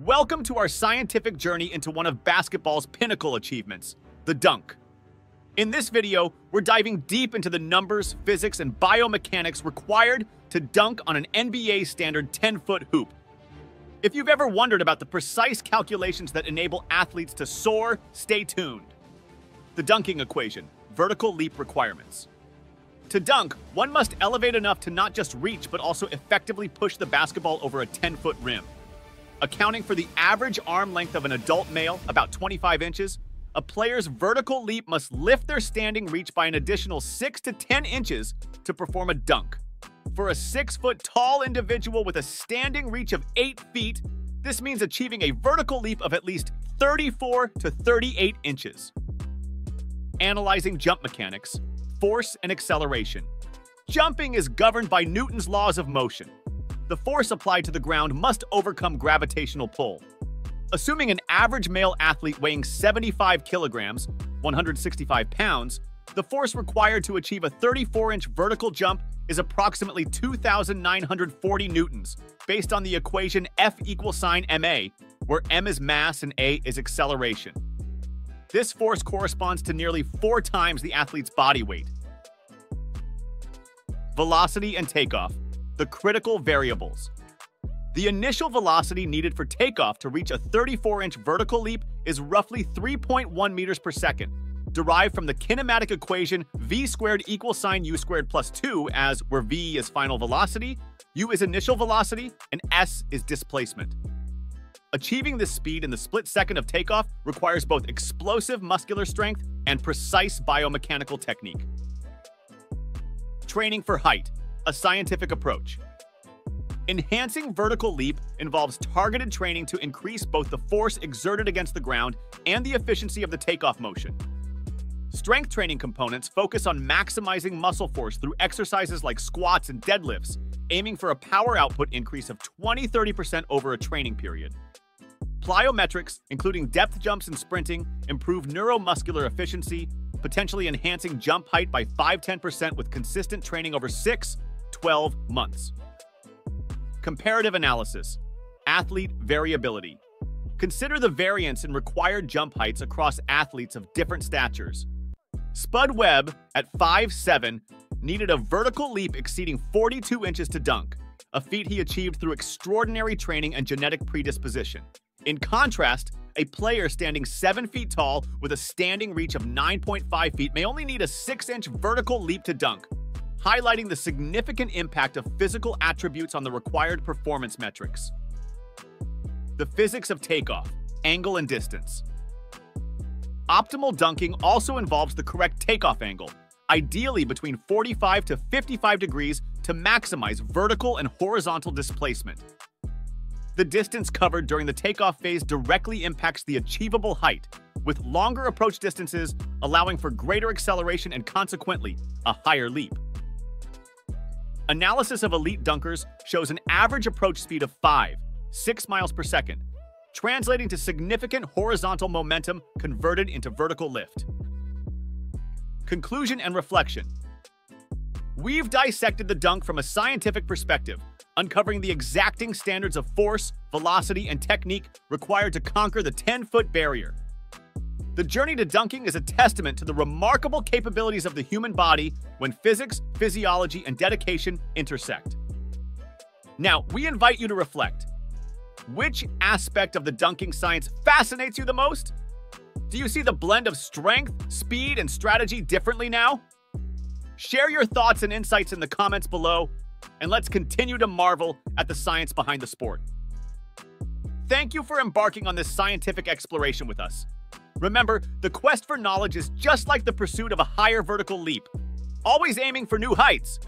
Welcome to our scientific journey into one of basketball's pinnacle achievements, the dunk. In this video, we're diving deep into the numbers, physics, and biomechanics required to dunk on an NBA standard 10-foot hoop. If you've ever wondered about the precise calculations that enable athletes to soar, stay tuned. The dunking equation, vertical leap requirements. To dunk, one must elevate enough to not just reach, but also effectively push the basketball over a 10-foot rim. Accounting for the average arm length of an adult male, about 25 inches, a player's vertical leap must lift their standing reach by an additional 6 to 10 inches to perform a dunk. For a 6-foot tall individual with a standing reach of 8 feet, this means achieving a vertical leap of at least 34 to 38 inches. Analyzing jump mechanics, force and acceleration. Jumping is governed by Newton's laws of motion. The force applied to the ground must overcome gravitational pull. Assuming an average male athlete weighing 75 kilograms, 165 pounds, the force required to achieve a 34-inch vertical jump is approximately 2,940 newtons, based on the equation F equals sine ma, where m is mass and a is acceleration. This force corresponds to nearly four times the athlete's body weight. Velocity and takeoff, the critical variables. The initial velocity needed for takeoff to reach a 34-inch vertical leap is roughly 3.1 meters per second, derived from the kinematic equation v squared equals sine u squared plus 2 as where v is final velocity, u is initial velocity, and s is displacement. Achieving this speed in the split second of takeoff requires both explosive muscular strength and precise biomechanical technique. Training for height, a scientific approach. Enhancing vertical leap involves targeted training to increase both the force exerted against the ground and the efficiency of the takeoff motion. Strength training components focus on maximizing muscle force through exercises like squats and deadlifts, aiming for a power output increase of 20-30% over a training period. Plyometrics, including depth jumps and sprinting, improve neuromuscular efficiency, potentially enhancing jump height by 5-10% with consistent training over 6, 12 months. Comparative analysis. Athlete variability. Consider the variance in required jump heights across athletes of different statures. Spud Webb, at 5'7", needed a vertical leap exceeding 42 inches to dunk, a feat he achieved through extraordinary training and genetic predisposition. In contrast, a player standing 7 feet tall with a standing reach of 9.5 feet may only need a 6-inch vertical leap to dunk, highlighting the significant impact of physical attributes on the required performance metrics. The physics of takeoff, angle and distance. Optimal dunking also involves the correct takeoff angle, ideally between 45 to 55 degrees to maximize vertical and horizontal displacement. The distance covered during the takeoff phase directly impacts the achievable height, with longer approach distances allowing for greater acceleration and consequently, a higher leap. Analysis of elite dunkers shows an average approach speed of 5, 6 miles per second, translating to significant horizontal momentum converted into vertical lift. Conclusion and reflection. We've dissected the dunk from a scientific perspective, uncovering the exacting standards of force, velocity, and technique required to conquer the 10-foot barrier. The journey to dunking is a testament to the remarkable capabilities of the human body when physics, physiology, and dedication intersect. Now, we invite you to reflect. Which aspect of the dunking science fascinates you the most? Do you see the blend of strength, speed, and strategy differently now? Share your thoughts and insights in the comments below, and let's continue to marvel at the science behind the sport. Thank you for embarking on this scientific exploration with us. Remember, the quest for knowledge is just like the pursuit of a higher vertical leap, always aiming for new heights.